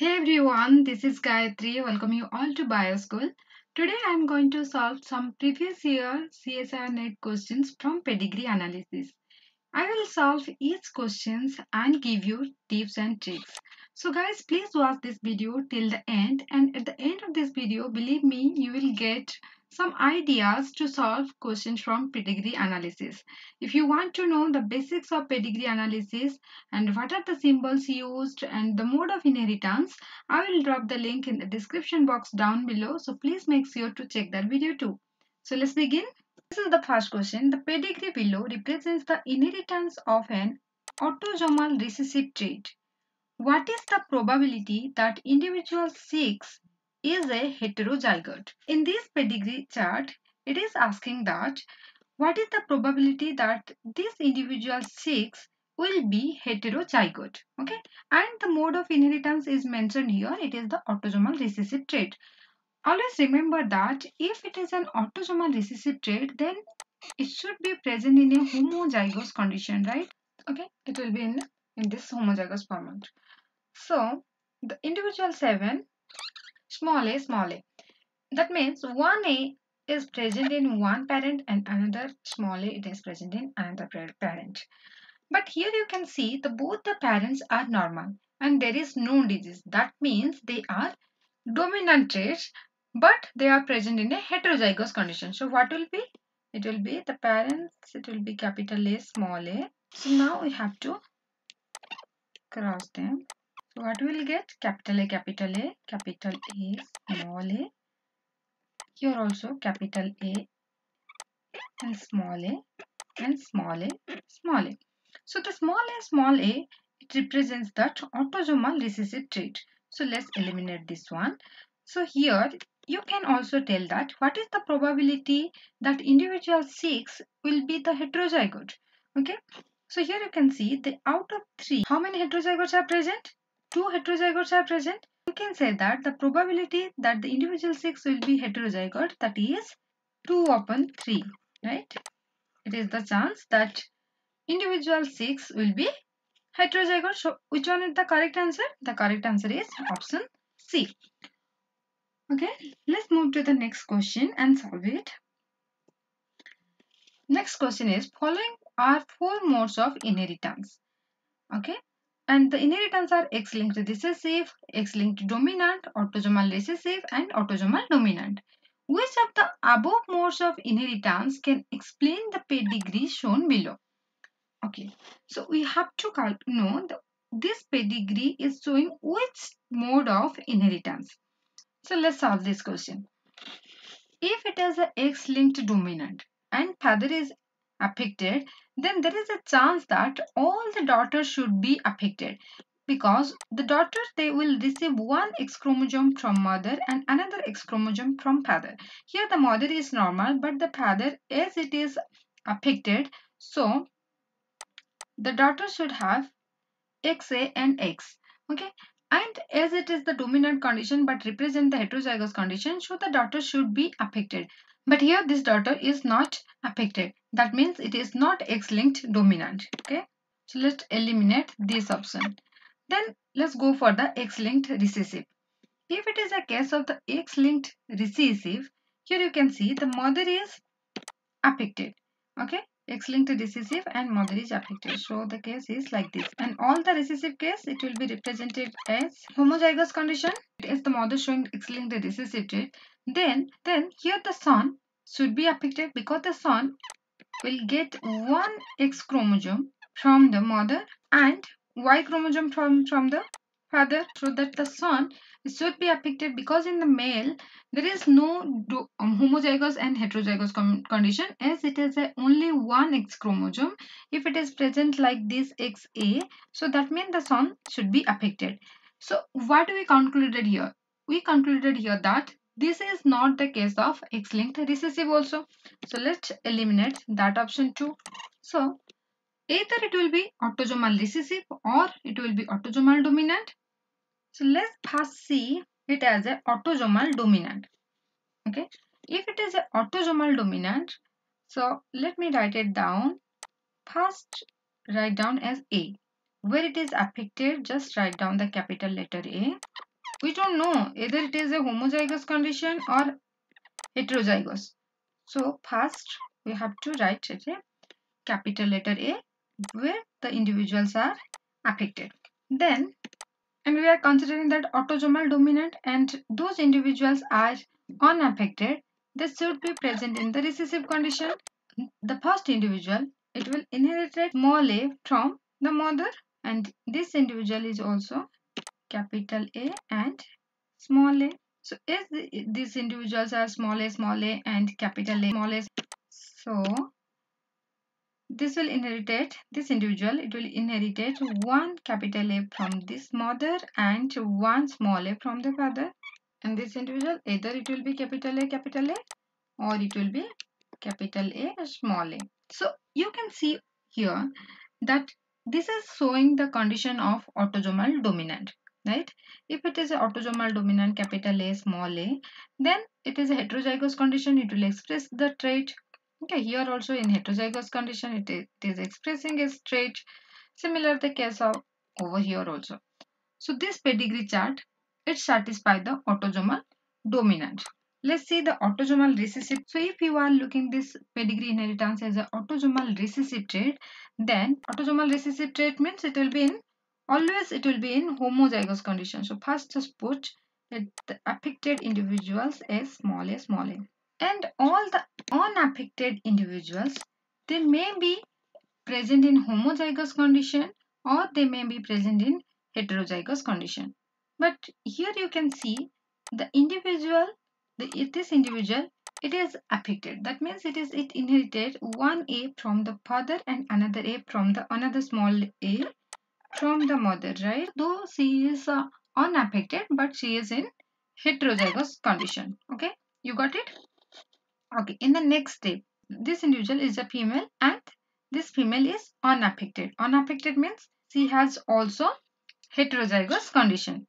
Hey everyone, this is Gayatri. Welcome you all to BIOSKUL. Today I am going to solve some previous year CSIR NET questions from pedigree analysis. I will solve each questions and give you tips and tricks. So guys, please watch this video till the end and at the end of this video, believe me, you will get some ideas to solve questions from pedigree analysis. If you want to know the basics of pedigree analysis and what are the symbols used and the mode of inheritance, I will drop the link in the description box down below. So please make sure to check that video too. So let's begin. This is the first question. The pedigree below represents the inheritance of an autosomal recessive trait. What is the probability that individual 6 is a heterozygote? In this pedigree chart, it is asking that what is the probability that this individual 6 will be heterozygote okay and the mode of inheritance is mentioned here it is the autosomal recessive trait Always remember that if it is an autosomal recessive trait, then it should be present in a homozygous condition, right? Okay, it will be in, in this homozygous format. So, the individual 7, small a, small a. That means 1a is present in one parent and another small a it is present in another parent. But here you can see the both the parents are normal and there is no disease. That means they are dominant traits but they are present in a heterozygous condition. So what will be? It will be the parents, it will be capital A, small a. So now we have to cross them. What we will get? Capital A, capital A, capital A, small a. Here also capital A and small a and small a, small a. So the small a, small a, it represents that autosomal recessive trait. So let's eliminate this one. So here you can also tell that what is the probability that individual 6 will be the heterozygote. Okay. So here you can see the out of 3, how many heterozygotes are present? 2 heterozygotes are present. You can say that the probability that the individual 6 will be heterozygote that is 2 upon 3. Right. It is the chance that individual 6 will be heterozygote. So which one is the correct answer? The correct answer is option C. Okay, let's move to the next question and solve it. Next question is following are four modes of inheritance. Okay, and the inheritance are X-linked recessive, X-linked dominant, autosomal recessive and autosomal dominant. Which of the above modes of inheritance can explain the pedigree shown below? Okay, so we have to know that this pedigree is showing which mode of inheritance. So let's solve this question. If it is a X-linked dominant and father is affected, then there is a chance that all the daughters should be affected because the daughters they will receive one X chromosome from mother and another X chromosome from father. Here the mother is normal but the father as it is affected so the daughter should have XA and X. Okay, and as it is the dominant condition but represent the heterozygous condition, so the daughter should be affected. But here this daughter is not affected. That means it is not X-linked dominant. Okay. So let's eliminate this option. Then let's go for the X-linked recessive. If it is a case of the X-linked recessive, here you can see the mother is affected. Okay. X-linked recessive and mother is affected. So the case is like this. And all the recessive case, it will be represented as homozygous condition. It is the mother showing X-linked recessive trait. Then, then here the son should be affected because the son will get one X chromosome from the mother and Y chromosome from, from the father so that the son should be affected because in the male there is no um, homozygous and heterozygous condition as it is only one X chromosome. If it is present like this XA, so that means the son should be affected. So what do we concluded here? We concluded here that this is not the case of X-linked recessive also. So let's eliminate that option too. So either it will be autosomal recessive or it will be autosomal dominant so let's first see it as a autosomal dominant. Okay. If it is an autosomal dominant, so let me write it down. First write down as A. where it is affected just write down the capital letter A we don't know either it is a homozygous condition or heterozygous so first we have to write it a capital letter A where the individuals are affected then and we are considering that autosomal dominant and those individuals are unaffected. They should be present in the recessive condition. The first individual it will inherit small a from the mother. And this individual is also capital A and small a. So if the, these individuals are small a, small a and capital A, small a, so this will inherit this individual it will inherit one capital A from this mother and one small a from the father. And this individual either it will be capital A capital A or it will be capital A small a. So you can see here that this is showing the condition of autosomal dominant right? If it is autosomal dominant capital a small a then it is a heterozygous condition. It will express the trait okay here also in heterozygous condition it is, it is expressing a trait similar the case of over here also. So this pedigree chart it satisfies the autosomal dominant. Let's see the autosomal recessive. So if you are looking this pedigree inheritance as an autosomal recessive trait then autosomal recessive trait means it will be in always it will be in homozygous condition. So first just put that the affected individuals as small a small a and all the unaffected individuals they may be present in homozygous condition or they may be present in heterozygous condition. But here you can see the individual the, this individual it is affected. That means it is it inherited one a from the father and another a from the another small a from the mother right? Though she is uh, unaffected but she is in heterozygous condition. Okay? You got it okay in the next step this individual is a female and this female is unaffected. Unaffected means she has also heterozygous condition.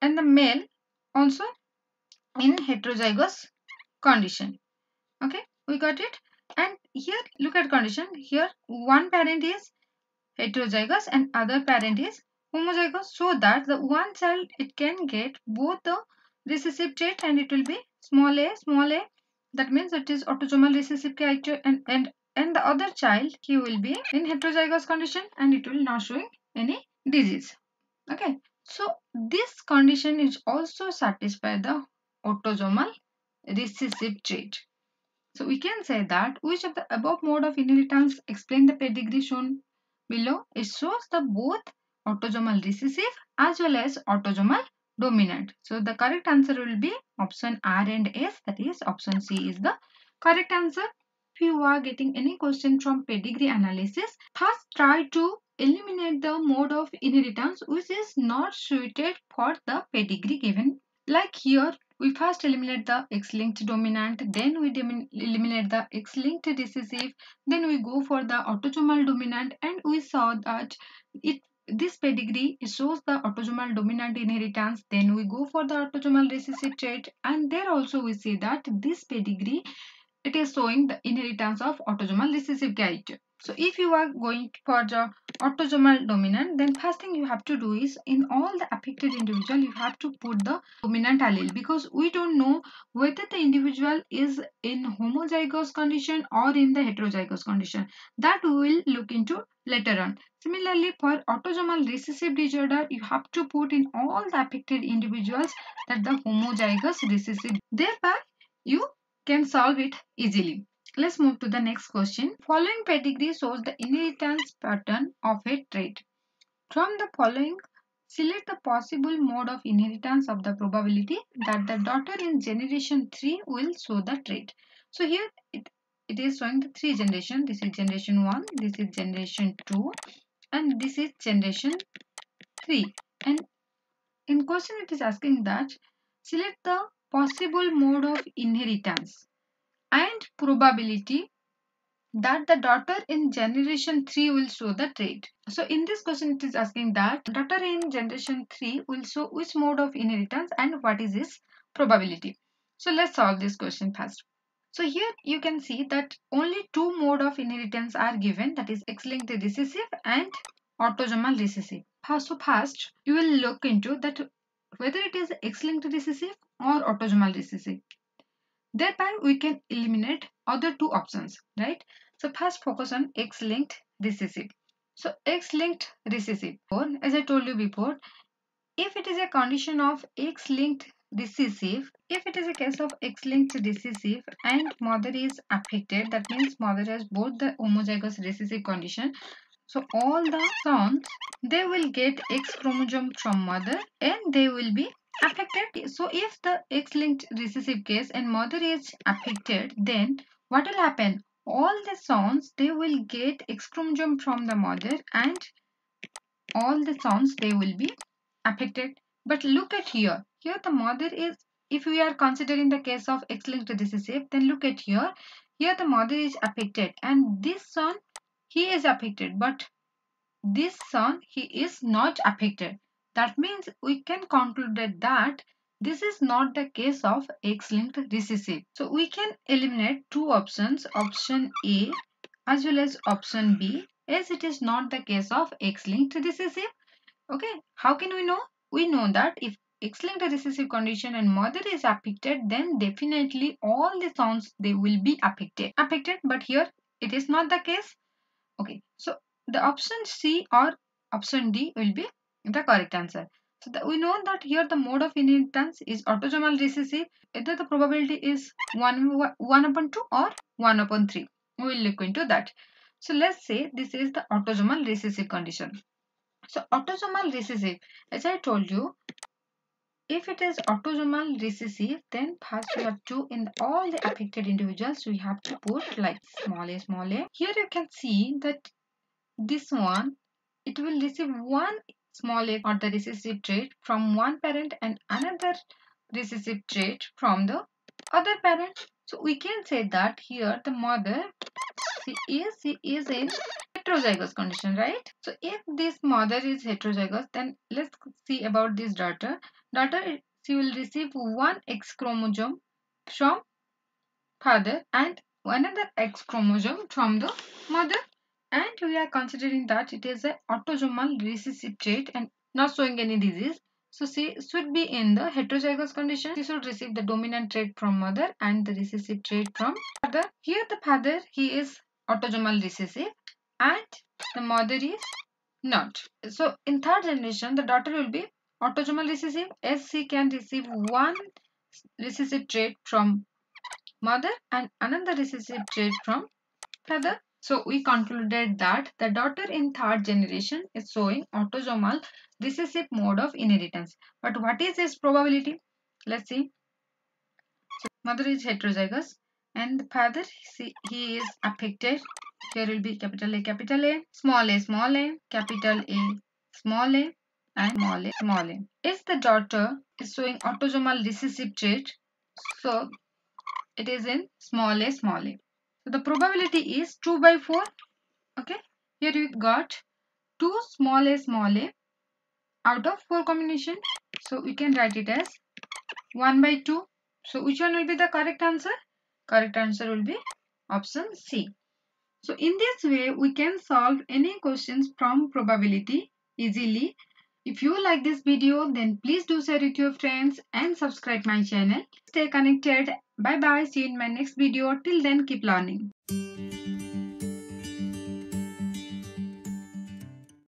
And the male also in heterozygous condition. Okay we got it? And here look at condition. Here one parent is heterozygous and other parent is homozygous so that the one child it can get both the recessive trait and it will be small a small a that means it is autosomal recessive and and and the other child he will be in heterozygous condition and it will not showing any disease okay so this condition is also satisfy the autosomal recessive trait. So we can say that which of the above mode of inheritance explain the pedigree shown below. It shows the both autosomal recessive as well as autosomal dominant. So the correct answer will be option R and S that is option C is the correct answer. If you are getting any question from pedigree analysis, first try to eliminate the mode of inheritance which is not suited for the pedigree given. Like here we first eliminate the X-linked dominant, then we eliminate the X-linked recessive, then we go for the autosomal dominant and we saw that it this pedigree shows the autosomal dominant inheritance then we go for the autosomal recessive trait. And there also we see that this pedigree it is showing the inheritance of autosomal recessive character so if you are going for the autosomal dominant, then first thing you have to do is in all the affected individual, you have to put the dominant allele because we don't know whether the individual is in homozygous condition or in the heterozygous condition. That we will look into later on. Similarly, for autosomal recessive disorder, you have to put in all the affected individuals that the homozygous recessive. Thereby, you can solve it easily. Let's move to the next question. Following pedigree shows the inheritance pattern of a trait. From the following, select the possible mode of inheritance of the probability that the daughter in generation 3 will show the trait. So here it, it is showing the three generation. This is generation 1, this is generation 2 and this is generation 3. And in question it is asking that select the possible mode of inheritance and probability that the daughter in generation 3 will show the trait. So in this question it is asking that daughter in generation 3 will show which mode of inheritance and what is its probability. So let's solve this question first. So here you can see that only two mode of inheritance are given that is X-linked recessive and autosomal recessive. So first, you will look into that whether it is X-linked recessive or autosomal recessive. Thereby, we can eliminate other two options, right? So first focus on X-linked recessive. So X-linked recessive, or as I told you before, if it is a condition of X-linked recessive, if it is a case of X-linked recessive and mother is affected, that means mother has both the homozygous recessive condition. So all the sons, they will get X chromosome from mother and they will be affected. So if the X-linked recessive case and mother is affected, then what will happen? All the sons, they will get X chromosome from the mother and all the sons, they will be affected. But look at here. Here the mother is, if we are considering the case of X-linked recessive, then look at here. Here the mother is affected and this son, he is affected. But this son, he is not affected. That means we can conclude that this is not the case of X-linked recessive. So we can eliminate two options, option A as well as option B as it is not the case of X-linked recessive. Okay, how can we know? We know that if X-linked recessive condition and mother is affected, then definitely all the sons they will be affected. Affected, but here it is not the case. Okay, so the option C or option D will be the correct answer. So the, we know that here the mode of inheritance is autosomal recessive. Either the probability is 1, 1 upon 2 or 1 upon 3. We will look into that. So let's say this is the autosomal recessive condition. So autosomal recessive, as I told you, if it is autosomal recessive, then first we have to, in all the affected individuals, we have to put like small a, small a. Here you can see that this one, it will receive one small a or the recessive trait from one parent and another recessive trait from the other parent. So we can say that here the mother, she is, she is in heterozygous condition, right? So if this mother is heterozygous, then let's see about this daughter. Daughter, she will receive one X chromosome from father and another X chromosome from the mother. And we are considering that it is a autosomal recessive trait and not showing any disease. So she should be in the heterozygous condition. She should receive the dominant trait from mother and the recessive trait from father. Here the father, he is autosomal recessive and the mother is not. So in third generation, the daughter will be autosomal recessive as she can receive one recessive trait from mother and another recessive trait from father. So we concluded that the daughter in third generation is showing autosomal recessive mode of inheritance. But what is its probability? Let's see. So mother is heterozygous and the father he is affected here will be capital A, capital A, small a, small a, capital A, small a, and small a, small a. If the daughter is showing autosomal recessive trait, so it is in small a, small a. So the probability is 2 by 4. Okay, here we got 2 small a, small a out of 4 combination. So we can write it as 1 by 2. So which one will be the correct answer? Correct answer will be option C. So in this way, we can solve any questions from probability easily. If you like this video, then please do share it with your friends and subscribe my channel. Stay connected. Bye bye. See you in my next video. Till then, keep learning.